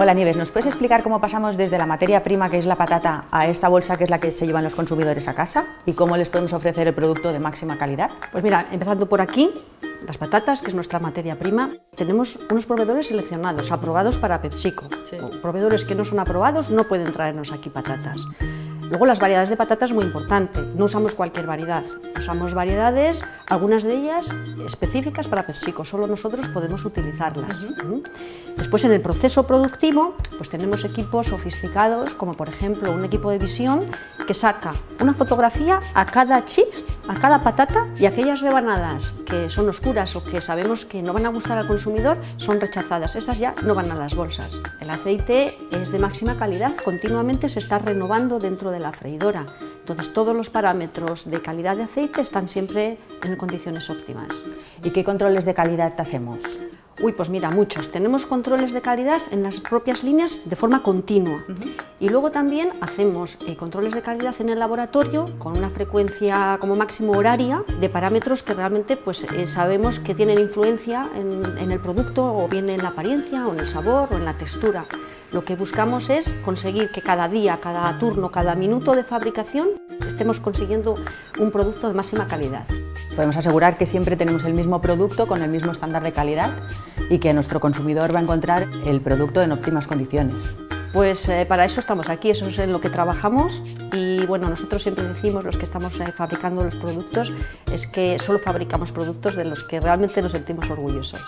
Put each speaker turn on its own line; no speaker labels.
Hola Nieves, ¿nos puedes explicar cómo pasamos desde la materia prima, que es la patata, a esta bolsa que es la que se llevan los consumidores a casa? ¿Y cómo les podemos ofrecer el producto de máxima calidad?
Pues mira, empezando por aquí, las patatas, que es nuestra materia prima, tenemos unos proveedores seleccionados, aprobados para PepsiCo. Proveedores que no son aprobados no pueden traernos aquí patatas. Luego las variedades de patatas muy importante, no usamos cualquier variedad, usamos variedades, algunas de ellas específicas para PepsiCo, solo nosotros podemos utilizarlas. Después en el proceso productivo pues tenemos equipos sofisticados como por ejemplo un equipo de visión que saca una fotografía a cada chip, a cada patata y aquellas rebanadas que son oscuras o que sabemos que no van a gustar al consumidor son rechazadas, esas ya no van a las bolsas. El aceite es de máxima calidad, continuamente se está renovando dentro de la freidora. Entonces todos los parámetros de calidad de aceite están siempre en condiciones óptimas.
¿Y qué controles de calidad hacemos?
Uy, pues mira, muchos. Tenemos controles de calidad en las propias líneas de forma continua. Y luego también hacemos eh, controles de calidad en el laboratorio con una frecuencia como máximo horaria de parámetros que realmente pues, eh, sabemos que tienen influencia en, en el producto o bien en la apariencia o en el sabor o en la textura. Lo que buscamos es conseguir que cada día, cada turno, cada minuto de fabricación estemos consiguiendo un producto de máxima calidad.
Podemos asegurar que siempre tenemos el mismo producto con el mismo estándar de calidad y que nuestro consumidor va a encontrar el producto en óptimas condiciones.
Pues eh, para eso estamos aquí, eso es en lo que trabajamos y bueno, nosotros siempre decimos, los que estamos eh, fabricando los productos, es que solo fabricamos productos de los que realmente nos sentimos orgullosos.